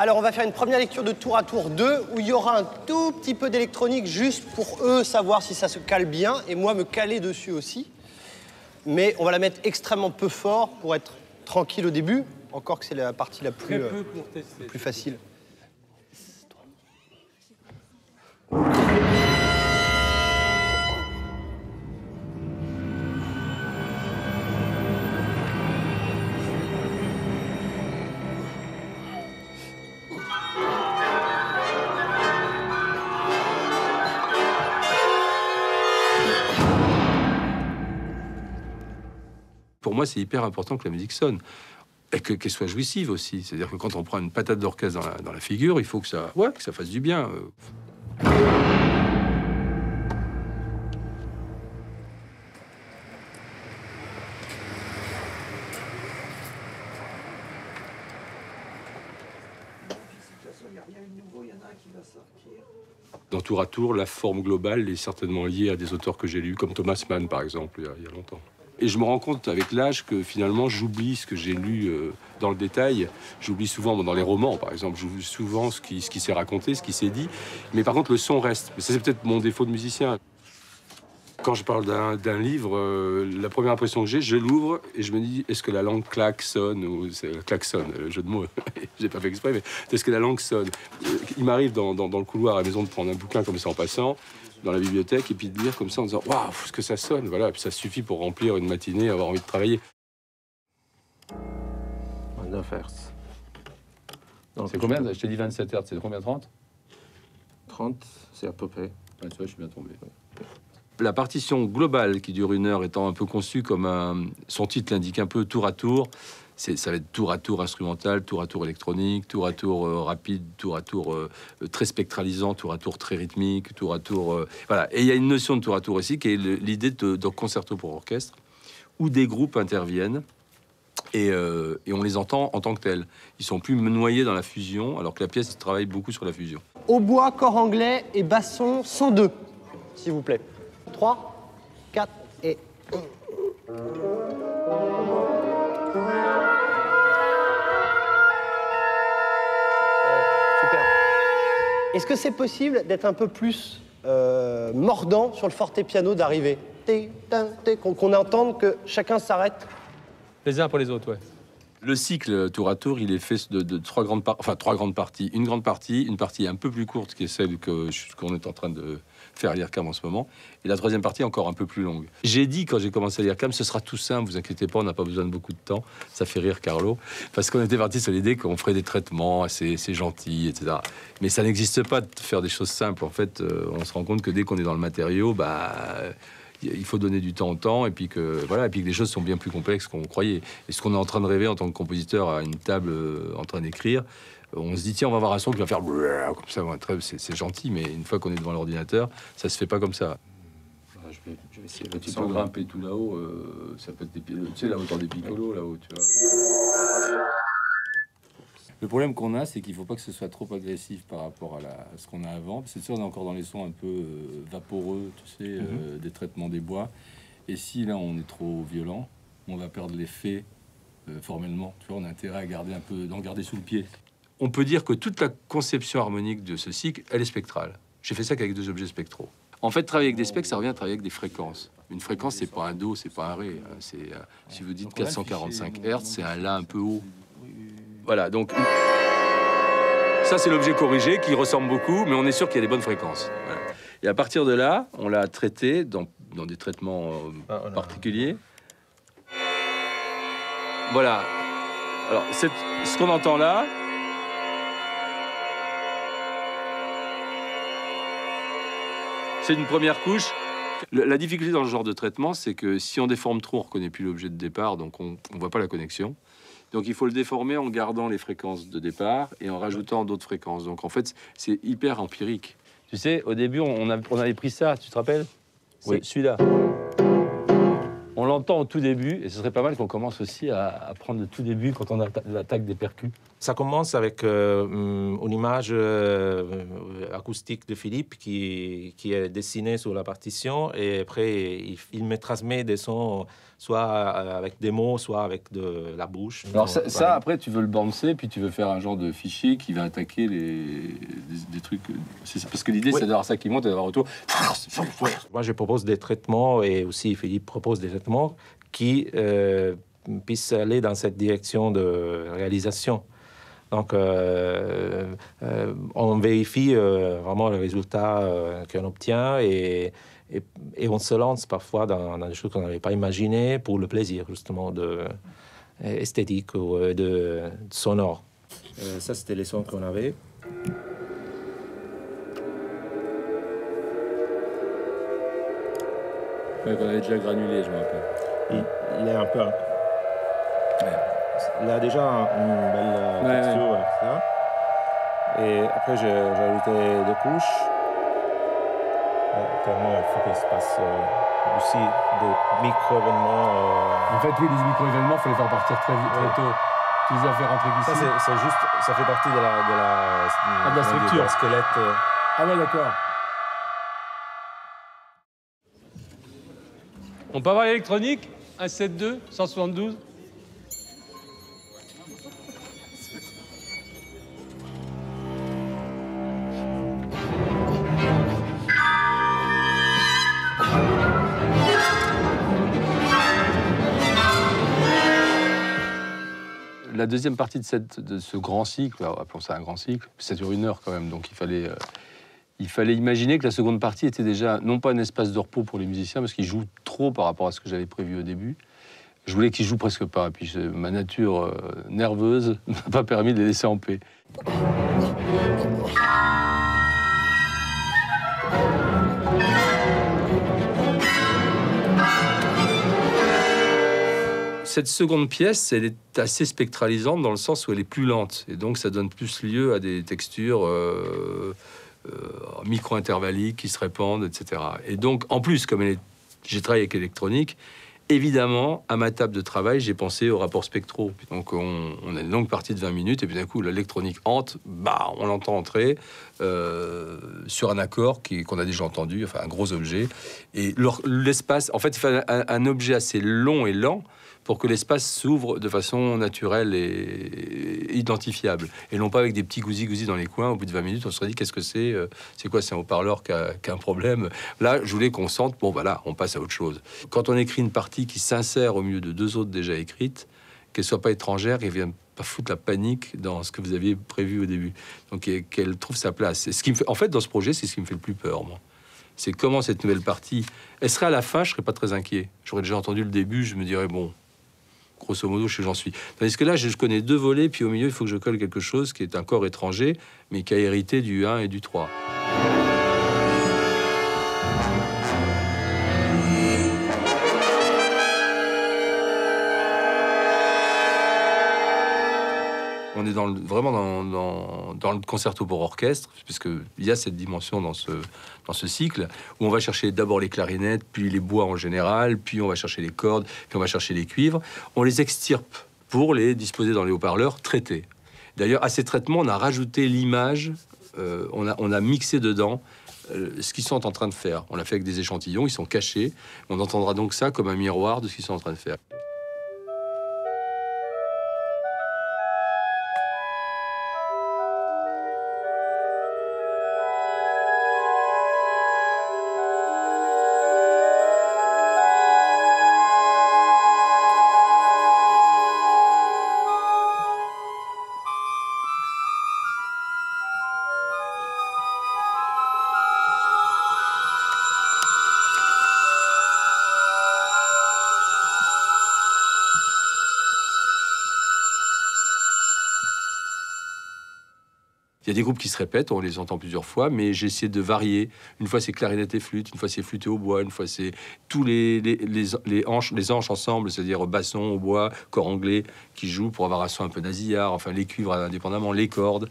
Alors, on va faire une première lecture de tour à tour 2 où il y aura un tout petit peu d'électronique juste pour eux savoir si ça se cale bien et moi me caler dessus aussi. Mais on va la mettre extrêmement peu fort pour être tranquille au début, encore que c'est la partie la plus, euh, plus facile. Moi, c'est hyper important que la musique sonne. Et que- qu'elle soit jouissive aussi. C'est-à-dire que quand on prend une patate d'orchestre dans la, figure, il faut que ça, ouais, que ça fasse du bien. euh. Dans Tour à Tour, la forme globale est certainement liée à des auteurs que j'ai lus, comme Thomas Mann, par exemple, il y a longtemps. Et je me rends compte avec l'âge que finalement, j'oublie ce que j'ai lu euh, dans le détail. J'oublie souvent, dans les romans, par exemple, j'oublie souvent ce qui, s'est raconté, ce qui s'est dit. Mais par contre, le son reste. Mais ça, c'est peut-être mon défaut de musicien. Quand je parle d'un livre, euh, la première impression que j'ai, je l'ouvre et je me dis est-ce que la langue klaxonne ou c'est klaxonne, le jeu de mots. j'ai pas fait exprès, mais est-ce que la langue sonne? Euh, Il m'arrive dans le couloir à la maison de prendre un bouquin comme ça en passant dans la bibliothèque et puis de lire comme ça en disant waouh ce que ça sonne voilà et puis ça suffit pour remplir une matinée avoir envie de travailler 9 Hz. Donc, c'est combien je t'ai dit 27 Hz c'est combien 30 30, c'est à peu près. Ouais, tu vois, je suis bien tombé. La partition globale qui dure une heure étant un peu conçue comme un, son titre l'indique un peu tour à tour, ça va être tour à tour instrumental, tour à tour électronique, tour à tour euh, rapide, tour à tour euh, très spectralisant, tour à tour très rythmique, tour à tour. euh, voilà. Et il y a une notion de tour à tour aussi qui est l'idée de, de concerto pour orchestre où des groupes interviennent. Et, et on les entend en tant que tels. Ils sont plus noyés dans la fusion, alors que la pièce travaille beaucoup sur la fusion. Hautbois, corps anglais et basson 102, s'il vous plaît. 3, 4 et... Super. Est-ce que c'est possible d'être un peu plus euh, mordant sur le Té, tin, té, Qu'on entende que chacun s'arrête Les uns après les autres, ouais. Le cycle tour à tour, il est fait de, trois grandes enfin trois grandes parties. Une grande partie, une partie un peu plus courte qui est celle que qu'on est en train de faire à l'IRCAM en ce moment, et la troisième partie encore un peu plus longue. J'ai dit quand j'ai commencé à l'IRCAM, ce sera tout simple, vous inquiétez pas, on n'a pas besoin de beaucoup de temps. Ça fait rire Carlo, parce qu'on était parti sur l'idée qu'on ferait des traitements assez, assez gentils, etc. Mais ça n'existe pas de faire des choses simples. En fait, euh, on se rend compte que dès qu'on est dans le matériau, bah il faut donner du temps au temps et puis que voilà et puis que les choses sont bien plus complexes qu'on croyait. Et ce qu'on est en train de rêver en tant que compositeur à une table euh, en train d'écrire euh, on se dit tiens on va avoir un son qui va faire comme ça. C'est gentil mais une fois qu'on est devant l'ordinateur ça se fait pas comme ça. Je vais, je vais essayer de peux grimper tout là-haut euh, ça peut être des, tu sais la hauteur des piccolos là-haut tu vois le problème qu'on a, c'est qu'il faut pas que ce soit trop agressif par rapport à, la- à ce qu'on a avant. Tu sais, on est encore dans les sons un peu euh, vaporeux, tu sais, euh, des traitements des bois. Et si là, on est trop violent, on va perdre l'effet euh, formellement. Tu vois, on a intérêt à garder un peu, d'en garder sous le pied. On peut dire que toute la conception harmonique de ce cycle, elle est spectrale. J'ai fait ça qu'avec deux objets spectraux. En fait, travailler avec des specs, ça revient à travailler avec des fréquences. Une fréquence, c'est pas un do, c'est pas un ré. C'est, euh, si vous dites 445 Hz, c'est un la un peu haut. Voilà, donc ça c'est l'objet corrigé qui ressemble beaucoup, mais on est sûr qu'il y a des bonnes fréquences. Voilà. Et à partir de là, on l'a traité dans, dans des traitements euh, particuliers. Voilà. Alors, ce qu'on entend là, c'est une première couche. La difficulté dans ce genre de traitement, c'est que si on déforme trop, on reconnaît plus l'objet de départ, donc on ne voit pas la connexion. Donc il faut le déformer en gardant les fréquences de départ et en rajoutant d'autres fréquences. Donc en fait, c'est hyper empirique. Tu sais, au début, on, a- on avait pris ça, tu te rappelles? Oui. Celui-là. On l'entend au tout début, et ce serait pas mal qu'on commence aussi à, à prendre le tout début quand on atta- attaque des percus. Ça commence avec euh, hum, une image euh, acoustique de Philippe qui, qui est dessinée sur la partition et après il, il me transmet des sons soit euh, avec des mots, soit avec de la bouche. Alors ça, après, tu veux le bouncer, puis tu veux faire un genre de fichier qui va attaquer les, des, des trucs. parce que l'idée, Oui. c'est d'avoir ça qui monte et d'avoir autour. Moi, je propose des traitements et aussi Philippe propose des traitements qui euh, puissent aller dans cette direction de réalisation. Donc, euh, euh, on vérifie euh, vraiment le résultat euh, qu'on obtient et, et, et on se lance parfois dans, dans des choses qu'on n'avait pas imaginées pour le plaisir, justement, de, euh, esthétique ou euh, de, de sonore. Euh, ça, c'était les sons qu'on avait. Ouais, qu'on avait déjà granulé, je me rappelle. Il, il est un peu. A déjà une belle euh, Ouais, texture, etc. Et après, j'ai ajouté des couches. Clairement, il faut qu'il se passe euh, aussi des micro-événements. euh. En fait, oui, les micro-événements, il faut les faire partir très vite, très tôt. Tu les as fait rentrer Ça, ici. c'est c'est juste, ça fait partie de la, de la, Ah, de la structure. squelette. euh. Ah ouais, d'accord. On peut avoir l'électronique? 172, 172 La deuxième partie de, ce grand cycle, appelons ça un grand cycle, ça dure une heure quand même, donc il fallait, euh, il fallait imaginer que la seconde partie était déjà non pas un espace de repos pour les musiciens, parce qu'ils jouent trop par rapport à ce que j'avais prévu au début. Je voulais qu'ils jouent presque pas, et puis ma nature euh, nerveuse ne m'a pas permis de les laisser en paix. Cette seconde pièce, elle est assez spectralisante dans le sens où elle est plus lente. Et donc, ça donne plus lieu à des textures euh, euh, micro-intervalliques qui se répandent, etc. Et donc, en plus, comme est- j'ai travaillé avec l'électronique, évidemment, à ma table de travail, j'ai pensé aux rapports spectraux. Donc, on, on a une longue partie de 20 minutes, et puis d'un coup, l'électronique hante, bah, on l'entend entrer euh, sur un accord qu'on a déjà entendu, enfin, un gros objet. Et l'espace, en fait, un, un objet assez long et lent pour que l'espace s'ouvre de façon naturelle et identifiable. Et non pas avec des petits gousi-gousi dans les coins. Au bout de 20 minutes, on se dit qu'est-ce que c'est euh, C'est quoi C'est un haut-parleur qui a, problème? Là, je voulais qu'on sente, bon voilà, on passe à autre chose. Quand on écrit une partie qui s'insère au milieu de deux autres déjà écrites, qu'elle soit pas étrangère et vienne pas foutre la panique dans ce que vous aviez prévu au début. Donc qu'elle trouve sa place. Ce qui me fait, en fait, dans ce projet, c'est ce qui me fait le plus peur, moi. C'est comment cette nouvelle partie. Elle serait à la fin, je serais pas très inquiet. J'aurais déjà entendu le début, je me dirais bon, grosso modo, j'en suis. Tandis que là, je connais deux volets, puis au milieu, il faut que je colle quelque chose qui est un corps étranger, mais qui a hérité du 1 et du 3. On est dans le- vraiment dans, le concerto pour orchestre, puisqu'il y a cette dimension dans ce, dans ce cycle, où on va chercher d'abord les clarinettes, puis les bois en général, puis on va chercher les cordes, puis on va chercher les cuivres. On les extirpe pour les disposer dans les haut-parleurs traités. D'ailleurs, à ces traitements, on a rajouté l'image, euh, on, a, on a mixé dedans euh, ce qu'ils sont en train de faire. On l'a fait avec des échantillons, ils sont cachés. On entendra donc ça comme un miroir de ce qu'ils sont en train de faire. Des groupes qui se répètent, on les entend plusieurs fois, mais j'ai essayé de varier. Une fois c'est clarinette et flûte, une fois c'est flûte et au bois, une fois c'est tous les, les, les, les hanches, les hanches ensemble, c'est-à-dire basson, au bois, corps anglais qui jouent pour avoir un son un peu nasillard, enfin les cuivres indépendamment, les cordes.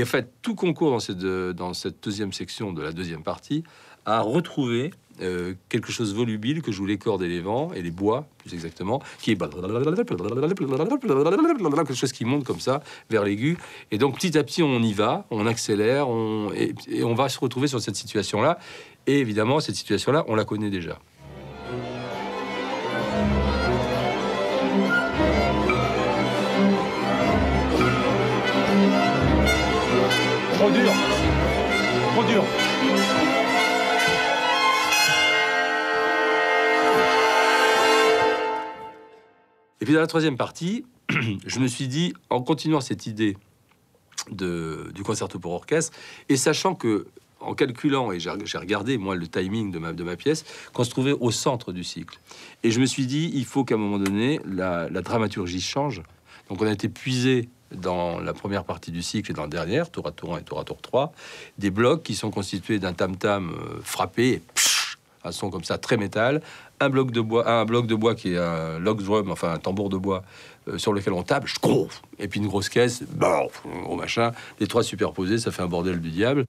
Et en fait, tout cette, dans cette deuxième section de la deuxième partie à retrouver euh, quelque chose volubile que jouent les cordes et les vents et les bois, plus exactement, qui est quelque chose qui monte comme ça vers l'aigu. Et donc petit à petit, on y va, on accélère, on, et, et on va se retrouver sur cette situation-là. Et évidemment, cette situation-là, on la connaît déjà. Trop dur. Trop dur. Et puis dans la troisième partie, je me suis dit, en continuant cette idée de, du concerto pour orchestre, et sachant que, en calculant, et j'ai regardé moi le timing de ma, de ma pièce, qu'on se trouvait au centre du cycle. Et je me suis dit, il faut qu'à un moment donné, la, la dramaturgie change. Donc on a été puisé dans la première partie du cycle et dans la dernière, tour à tour 1 et tour à tour 3, des blocs qui sont constitués d'un tam-tam euh, frappé, un son comme ça très métal, un bloc de bois, un bloc de bois qui est un log drum, enfin un tambour de bois euh, sur lequel on tape, et puis une grosse caisse, bon, gros machin, les trois superposés, ça fait un bordel du diable.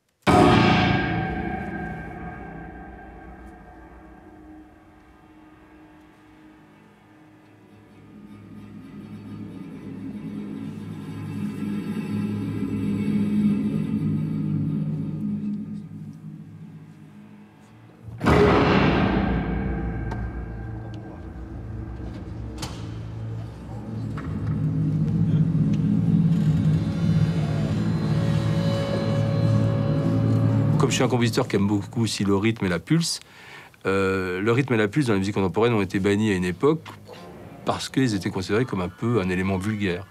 Je suis un compositeur qui aime beaucoup aussi le rythme et la pulse, euh, le rythme et la pulse dans la musique contemporaine ont été bannis à une époque parce qu'ils étaient considérés comme un peu un élément vulgaire,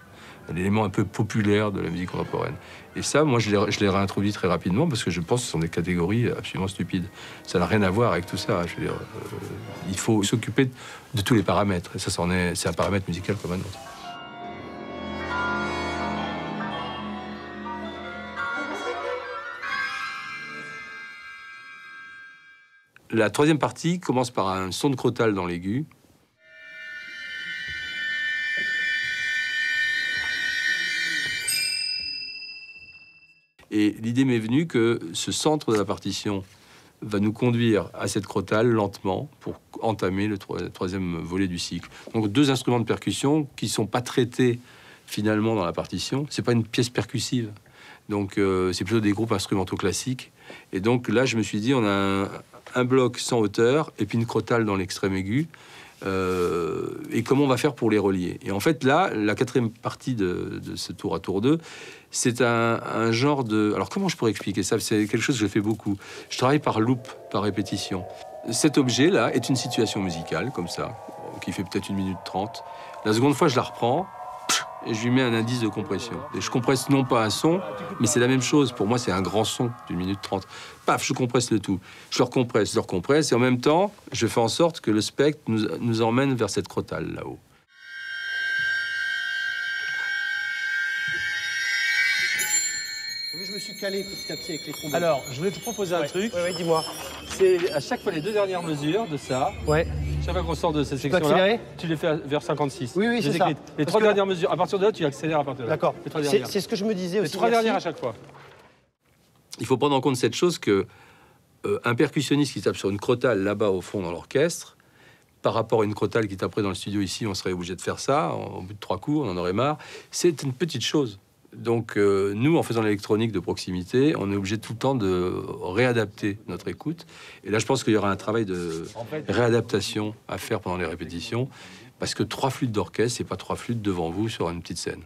un élément un peu populaire de la musique contemporaine. Et ça, moi, je l'ai réintroduit très rapidement parce que je pense que ce sont des catégories absolument stupides. Ça n'a rien à voir avec tout ça. Dire, euh, il faut s'occuper de tous les paramètres. Et ça, c'est un paramètre musical comme un autre. La troisième partie commence par un son de crotal dans l'aigu. Et l'idée m'est venue que ce centre de la partition va nous conduire à cette crotale lentement pour entamer le troi- troisième volet du cycle. Donc deux instruments de percussion qui sont pas traités finalement dans la partition. C'est pas une pièce percussive. Donc euh, c'est plutôt des groupes instrumentaux classiques. Et donc là, je me suis dit, on a un, un bloc sans hauteur et puis une crotale dans l'extrême aigu. Euh, et comment on va faire pour les relier? Et en fait, là, la quatrième partie de, ce tour à tour 2, c'est un, un genre de... Alors comment je pourrais expliquer ça? C'est quelque chose que je fais beaucoup. Je travaille par loop, par répétition. Cet objet-là est une situation musicale, comme ça, qui fait peut-être une minute trente. La seconde fois, je la reprends et je lui mets un indice de compression. Et je compresse non pas un son, mais c'est la même chose. Pour moi, c'est un grand son d'une minute trente. Paf, je compresse le tout. Je le recompresse, je le recompresse, et en même temps, je fais en sorte que le spectre nous, nous emmène vers cette crotale là-haut. Oui, je me suis calé petit à petit avec les trombones. Alors, je voulais te proposer un Ouais. truc. Ouais, ouais, dis-moi. C'est à chaque fois les deux dernières mesures de ça. Ouais. Chaque fois qu'on sort de cette section-là, accélérer tu les fais vers 56. Oui, oui, les c'est ça. Les Parce trois que là- dernières mesures. À partir de là, tu accélères à partir de là. D'accord. Les trois C'est dernières. c'est ce que je me disais Les aussi. trois merci. dernières à chaque fois. Il faut prendre en compte cette chose que euh, un percussionniste qui tape sur une crotale là-bas au fond dans l'orchestre, par rapport à une crotale qui taperait dans le studio ici, on serait obligé de faire ça en- au bout de trois coups, on en aurait marre. C'est une petite chose. Donc euh, nous, en faisant l'électronique de proximité, on est obligé tout le temps de réadapter notre écoute. Et là, je pense qu'il y aura un travail de réadaptation à faire pendant les répétitions, parce que trois flûtes d'orchestre, c'est pas trois flûtes devant vous sur une petite scène.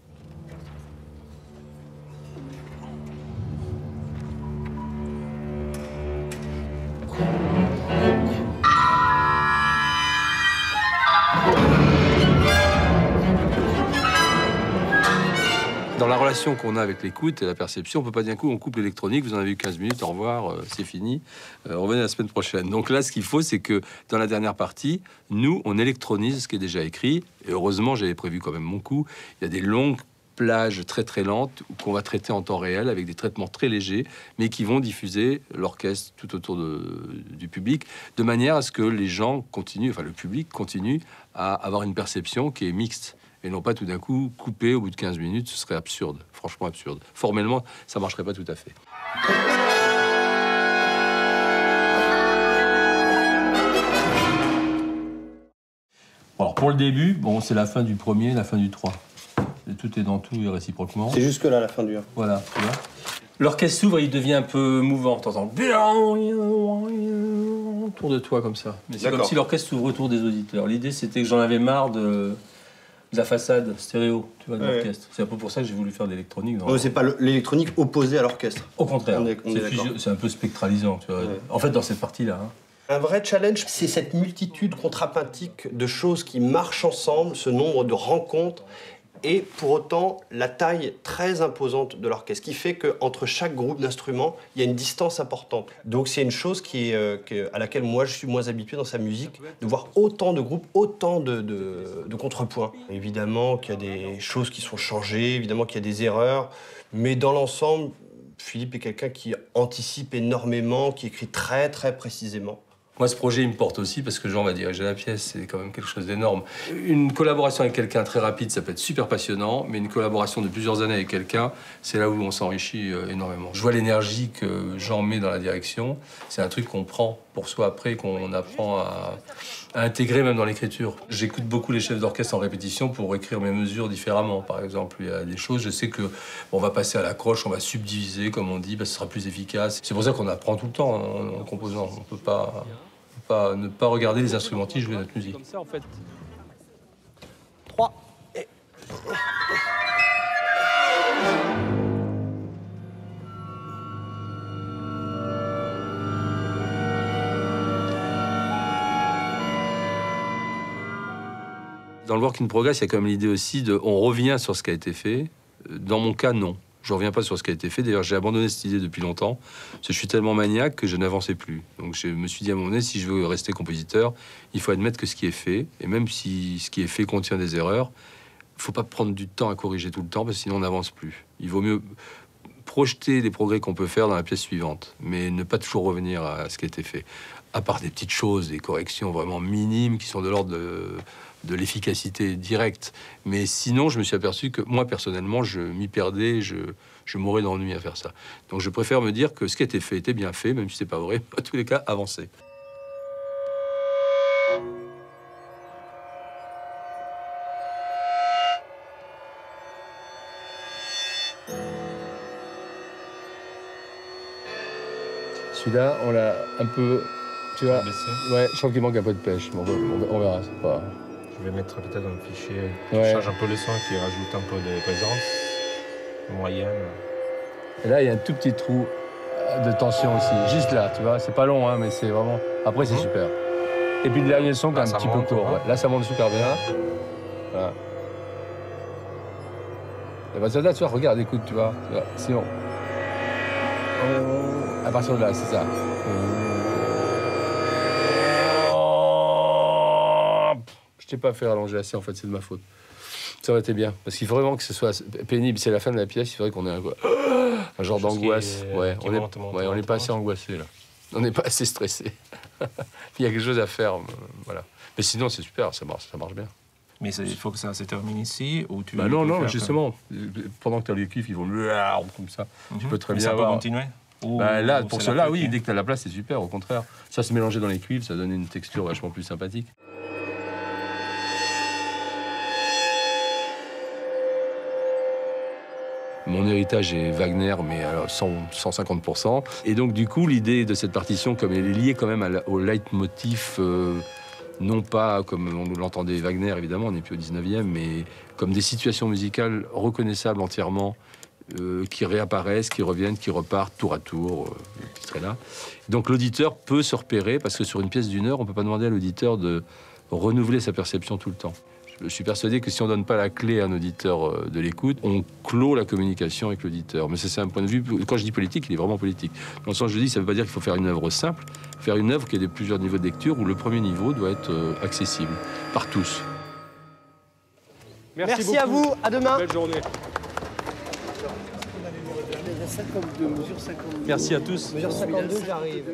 Qu'on a avec l'écoute et la perception, on peut pas d'un coup on coupe l'électronique, vous en avez eu 15 minutes, au revoir, euh, c'est fini, euh, revenez la semaine prochaine. Donc là, ce qu'il faut, c'est que dans la dernière partie, nous, on électronise ce qui est déjà écrit. Et heureusement, j'avais prévu quand même mon coup. Il y a des longues plages très très lentes qu'on va traiter en temps réel avec des traitements très légers, mais qui vont diffuser l'orchestre tout autour du public, de manière à ce que les gens continuent, enfin le public continue à avoir une perception qui est mixte. Et non pas tout d'un coup couper au bout de 15 minutes, ce serait absurde, franchement absurde. Formellement, ça marcherait pas tout à fait. Alors pour le début, bon, c'est la fin du premier, la fin du 3. Et tout est dans tout et réciproquement. C'est jusque là la fin du 1. Voilà, tu vois. L'orchestre s'ouvre et il devient un peu mouvant. T'entends autour de toi comme ça. Mais c'est comme si l'orchestre s'ouvre autour des auditeurs. L'idée c'était que j'en avais marre de la façade stéréo, tu vois, de Ouais. l'orchestre. C'est un peu pour ça que j'ai voulu faire de l'électronique. dans- Non, c'est pas le- l'électronique opposé à l'orchestre. Au contraire, On est- on est c'est un peu spectralisant, tu vois. Ouais. En fait, dans cette partie-là. hein. Un vrai challenge, c'est cette multitude contrapuntique de choses qui marchent ensemble, ce nombre de rencontres, et pour autant la taille très imposante de l'orchestre, qui fait qu'entre chaque groupe d'instruments, il y a une distance importante. Donc c'est une chose qui euh, à laquelle moi je suis moins habitué dans sa musique, de voir autant de groupes, autant de- de contrepoints. Évidemment qu'il y a des choses qui sont changées, évidemment qu'il y a des erreurs, mais dans l'ensemble, Philippe est quelqu'un qui anticipe énormément, qui écrit très très précisément. Moi, ce projet, il me porte aussi parce que Jean va diriger la pièce, c'est quand même quelque chose d'énorme. Une collaboration avec quelqu'un très rapide, ça peut être super passionnant, mais une collaboration de plusieurs années avec quelqu'un, c'est là où on s'enrichit euh, énormément. Je vois l'énergie que Jean met dans la direction, c'est un truc qu'on prend pour soi après, qu'on apprend à, intégrer même dans l'écriture. J'écoute beaucoup les chefs d'orchestre en répétition pour écrire mes mesures différemment. Par exemple, il y a des choses, je sais que on va passer à la croche, on va subdiviser, comme on dit, parce ce sera plus efficace. C'est pour ça qu'on apprend tout le temps en, en composant. On on peut pas ne pas regarder les instrumentistes jouer notre musique. Dans le work in progress, il y a quand même l'idée aussi de. On revient sur ce qui a été fait. Dans mon cas, non. Je reviens pas sur ce qui a été fait. D'ailleurs, j'ai abandonné cette idée depuis longtemps. Parce que je suis tellement maniaque que je n'avançais plus. Donc, je me suis dit à un moment donné, si je veux rester compositeur, il faut admettre que ce qui est fait, et même si ce qui est fait contient des erreurs, il faut pas prendre du temps à corriger tout le temps, parce que sinon on n'avance plus. Il vaut mieux projeter les progrès qu'on peut faire dans la pièce suivante, mais ne pas toujours revenir à ce qui a été fait. À part des petites choses, des corrections vraiment minimes qui sont de l'ordre de, de l'efficacité directe. Mais sinon, je me suis aperçu que moi, personnellement, je m'y perdais, je, je mourais d'ennui à faire ça. Donc je préfère me dire que ce qui a été fait était bien fait, même si c'est pas vrai, à tous les cas, avancer. Celui-là, on l'a un peu, tu vois, ouais, je trouve qu'il manque un peu de pêche. mais on, va- on verra, c'est pas... Je vais mettre peut-être un fichier qui Ouais. change un peu le son, qui rajoute un peu de présence moyenne. Et là, il y a un tout petit trou de tension aussi, juste là, tu vois. C'est pas long, hein, mais c'est vraiment. Après, c'est Mhm. super. Et puis le dernier son, quand Là, un petit peu court. hein. ouais. Là, ça monte super bien. Voilà. Et ça, là, tu vois, regarde, écoute, tu vois. tu vois, Si on. À partir de là, c'est ça. Je t'ai pas fait rallonger assez, en fait, c'est de ma faute. Ça aurait été bien. Parce qu'il faut vraiment que ce soit pénible. C'est la fin de la pièce, il faudrait qu'on ait un, un genre d'angoisse. est- Ouais, on ouais, n'est pas assez angoissé, là. On n'est pas assez stressé. il y a quelque chose à faire. euh, Voilà. Mais sinon, c'est super, ça marche, ça marche bien. Mais il faut que ça se termine ici ou tu Bah non, non, justement. Pendant que tu as les cuivres, ils vont comme ça. comme- tu peux très Mais bien ça peut avoir- continuer Ou- Bah là, ou pour cela, la oui, dès que tu as la place, c'est super, au contraire. Ça se mélanger dans les cuivres, ça donne une texture vachement plus sympathique. Mon héritage est Wagner, mais alors 100, 150%. Et donc, du coup, l'idée de cette partition, comme elle est liée quand même à au leitmotiv, euh, non pas comme on l'entendait Wagner, évidemment, on n'est plus au 19e, mais comme des situations musicales reconnaissables entièrement, euh, qui réapparaissent, qui reviennent, qui repartent tour à tour, euh, le titre est là. Donc l'auditeur peut se repérer, parce que sur une pièce d'une heure, on ne peut pas demander à l'auditeur de renouveler sa perception tout le temps. Je suis persuadé que si on donne pas la clé à un auditeur euh, de l'écoute, on clôt la communication avec l'auditeur. Mais c'est un point de vue. Quand je dis politique, il est vraiment politique. Dans le sens, je dis, ça ne veut pas dire qu'il faut faire une œuvre simple, faire une œuvre qui a des plusieurs niveaux de lecture où le premier niveau doit être euh, accessible par tous. Merci, à vous, à demain. Belle journée. Merci à tous. Mesure 52, j'arrive.